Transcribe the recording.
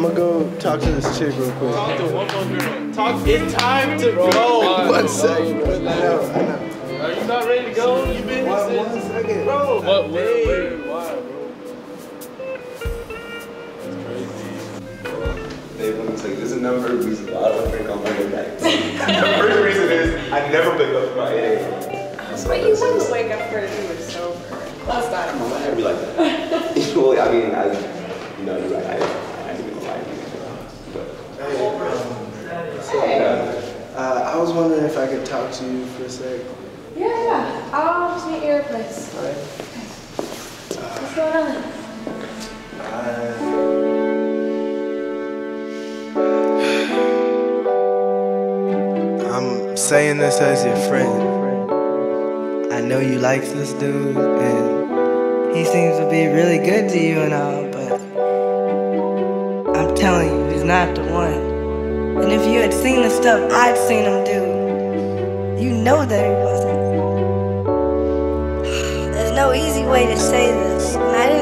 I'm gonna go talk to this chick real quick. Talk to one girl. Talk. It's time to go. One second. I know. Are you not ready to go? You've been? One, one second. Bro, what? Where, where, where, number of reasons why I don't think I'm bringing it the first reason is I never pick up by 8 a.m. So But you that's wouldn't wake up for you were sober. That's not I'm not gonna be like that. well, I mean, I, you know, you're right. I, I ain't gonna lie to um, you. Uh, but, Uh, I was wondering if I could talk to you for a sec. Yeah, yeah. I'll just meet you at your place. Alright. What's going on? I'm saying this as your friend. I know you like this dude, and he seems to be really good to you and all, but I'm telling you, he's not the one. And if you had seen the stuff I'd seen him do, you know that he wasn't. There's no easy way to say this, and I didn't